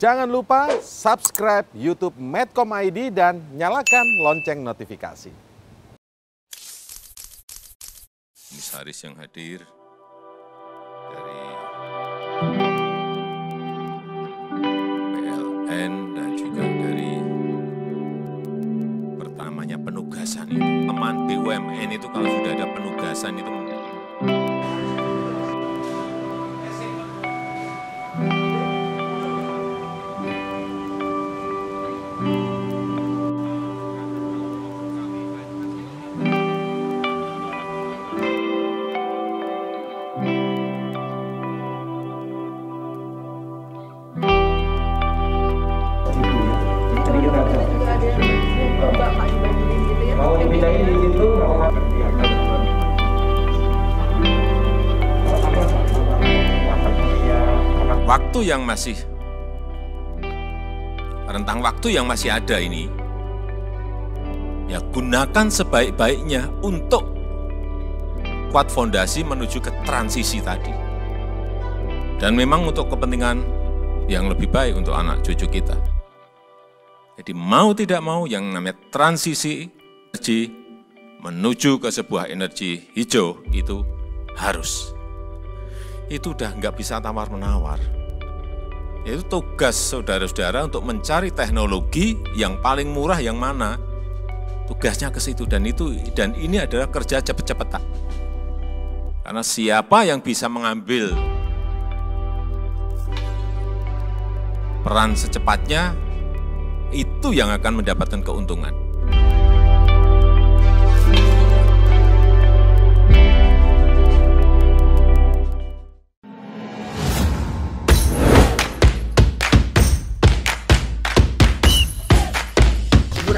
Jangan lupa subscribe YouTube Medcom ID dan nyalakan lonceng notifikasi. Komisaris yang hadir dari PLN dan juga dari pertamanya penugasan itu. Teman BUMN itu kalau sudah ada penugasan itu waktu yang masih rentang waktu yang masih ada ini ya gunakan sebaik-baiknya untuk kuat fondasi menuju ke transisi tadi. Dan memang untuk kepentingan yang lebih baik untuk anak cucu kita. Jadi mau tidak mau yang namanya transisi energi menuju ke sebuah energi hijau itu harus. Itu udah nggak bisa tawar-menawar. Itu tugas saudara-saudara untuk mencari teknologi yang paling murah yang mana. Tugasnya ke situ dan itu dan ini adalah kerja cepet-cepetan. Karena siapa yang bisa mengambil peran secepatnya itu yang akan mendapatkan keuntungan.